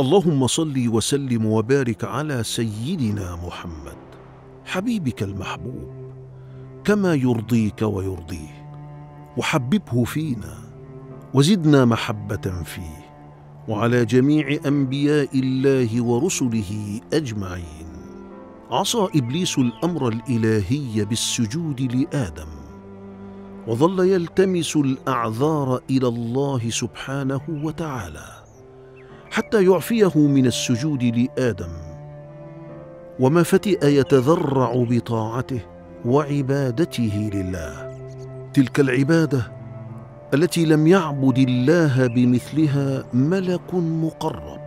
اللهم صل وسلم وبارك على سيدنا محمد حبيبك المحبوب كما يرضيك ويرضيه. وحببه فينا وزدنا محبة فيه وعلى جميع أنبياء الله ورسله أجمعين. عصى إبليس الأمر الإلهي بالسجود لآدم وظل يلتمس الأعذار إلى الله سبحانه وتعالى. حتى يعفيه من السجود لآدم. وما فتئ يتذرع بطاعته وعبادته لله. تلك العبادة التي لم يعبد الله بمثلها ملك مقرب.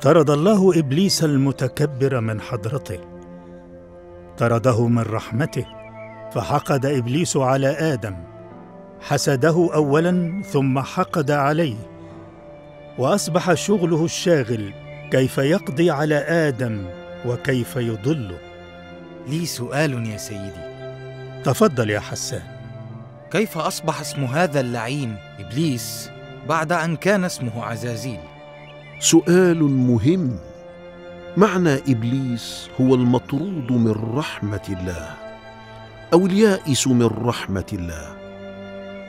طرد الله إبليس المتكبر من حضرته. طرده من رحمته فحقد إبليس على آدم. حسده اولا ثم حقد عليه. وأصبح شغله الشاغل كيف يقضي على آدم وكيف يضله. لي سؤال يا سيدي. تفضل يا حسان. كيف أصبح اسم هذا اللعين إبليس بعد أن كان اسمه عزازيل؟ سؤال مهم. معنى إبليس هو المطرود من رحمة الله أو اليائس من رحمة الله.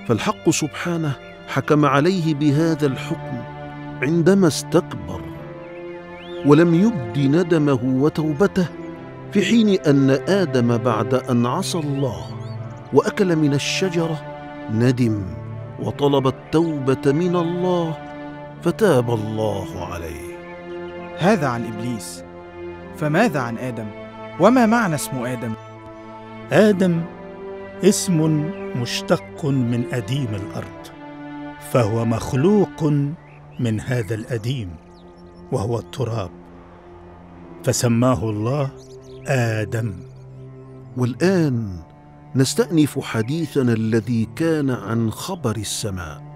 فالحق سبحانه حكم عليه بهذا الحكم. عندما استكبر ولم يبد ندمه وتوبته في حين أن آدم بعد أن عصى الله وأكل من الشجرة ندم وطلب التوبة من الله فتاب الله عليه. هذا عن إبليس. فماذا عن آدم؟ وما معنى اسم آدم؟ آدم اسم مشتق من أديم الأرض فهو مخلوق من هذا الأديم وهو التراب فسماه الله آدم. والآن نستأنف حديثنا الذي كان عن خبر السماء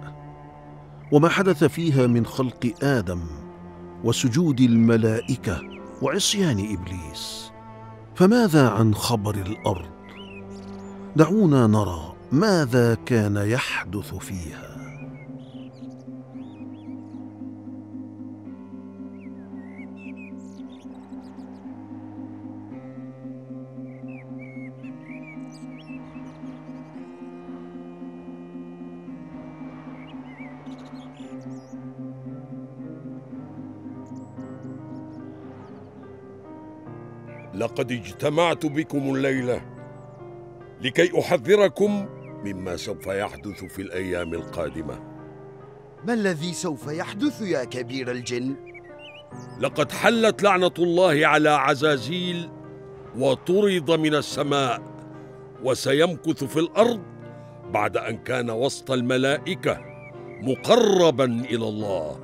وما حدث فيها من خلق آدم وسجود الملائكة وعصيان إبليس. فماذا عن خبر الأرض؟ دعونا نرى ماذا كان يحدث فيها. لقد اجتمعت بكم الليلة لكي أحذركم مما سوف يحدث في الأيام القادمة. ما الذي سوف يحدث يا كبير الجن؟ لقد حلت لعنة الله على عزازيل وطرد من السماء وسيمكث في الأرض بعد أن كان وسط الملائكة مقربا إلى الله.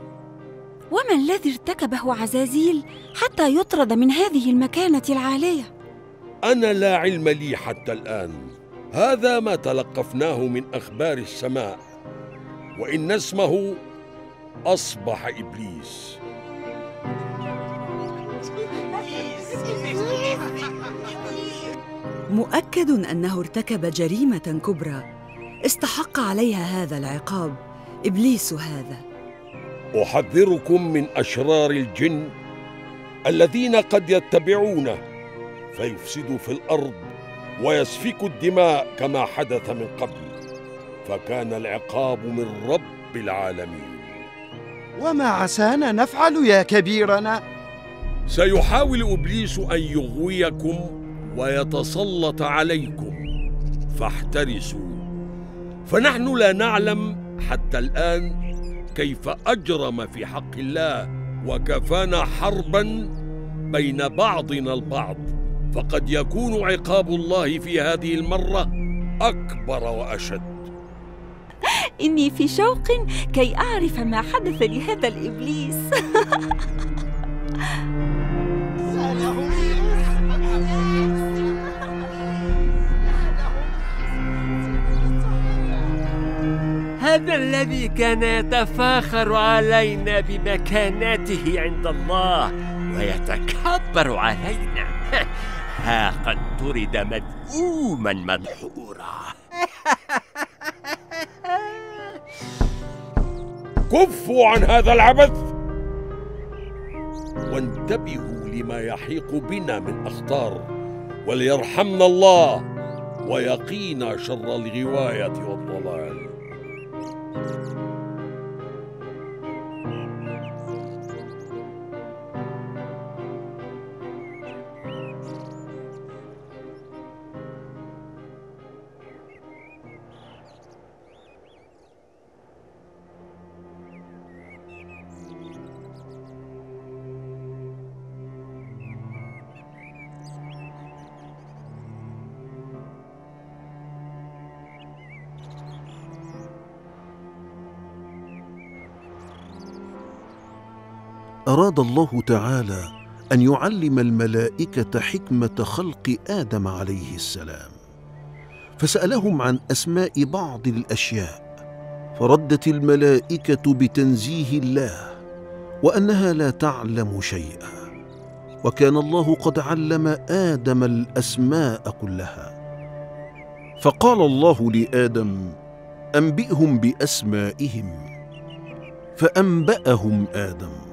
وما الذي ارتكبه عزازيل حتى يطرد من هذه المكانة العالية؟ أنا لا علم لي حتى الآن. هذا ما تلقفناه من أخبار السماء. وإن اسمه أصبح إبليس. مؤكد أنه ارتكب جريمة كبرى. استحق عليها هذا العقاب إبليس هذا. أحذركم من أشرار الجن الذين قد يتبعونه فيفسدوا في الأرض ويسفكوا الدماء كما حدث من قبل فكان العقاب من رب العالمين. وما عسانا نفعل يا كبيرنا؟ سيحاول إبليس أن يغويكم ويتسلط عليكم فاحترسوا. فنحن لا نعلم حتى الآن كيف أجرم في حق الله وكفانا حربا بين بعضنا البعض. فقد يكون عقاب الله في هذه المرة أكبر وأشد. إني في شوق كي أعرف ما حدث لهذا الإبليس. هذا الذي كان يتفاخر علينا بمكانته عند الله ويتكبر علينا. ها قد طرد مذءوما مدحورا. كفوا عن هذا العبث. وانتبهوا لما يحيق بنا من أخطار. وليرحمنا الله ويقينا شر الغواية والضلال أراد الله تعالى أن يعلم الملائكة حكمة خلق آدم عليه السلام. فسألهم عن أسماء بعض الأشياء فردت الملائكة بتنزيه الله وأنها لا تعلم شيئا. وكان الله قد علم آدم الأسماء كلها. فقال الله لآدم أنبئهم بأسمائهم. فأنبأهم آدم.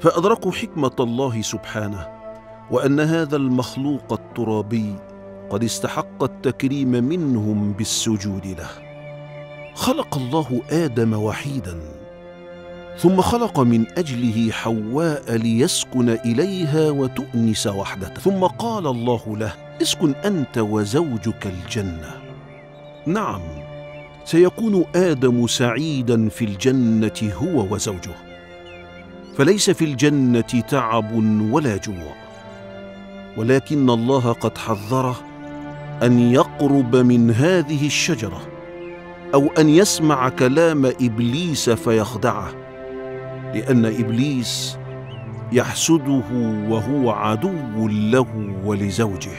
فأدركوا حكمة الله سبحانه وأن هذا المخلوق الترابي قد استحق التكريم منهم بالسجود له. خلق الله آدم وحيدا ثم خلق من أجله حواء ليسكن إليها وتؤنس وحدته ثم قال الله له اسكن أنت وزوجك الجنة. نعم سيكون آدم سعيدا في الجنة هو وزوجه. فليس في الجنة تعب ولا جوع ولكن الله قد حذره أن يقرب من هذه الشجرة أو أن يسمع كلام إبليس فيخدعه لأن إبليس يحسده وهو عدو له ولزوجه.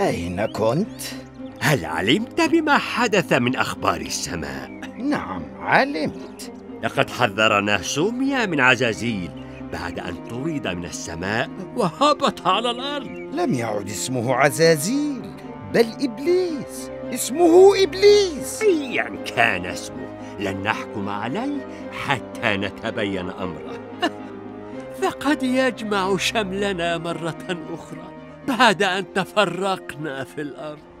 أين كنت؟ هل علمت بما حدث من أخبار السماء؟ نعم علمت. لقد حذرنا سوميا من عزازيل بعد أن طرد من السماء وهبط على الأرض. لم يعد اسمه عزازيل بل إبليس. اسمه إبليس. أيا كان اسمه. لن نحكم عليه حتى نتبين أمره. فقد يجمع شملنا مرة أخرى. بعد أن تفرقنا في الأرض.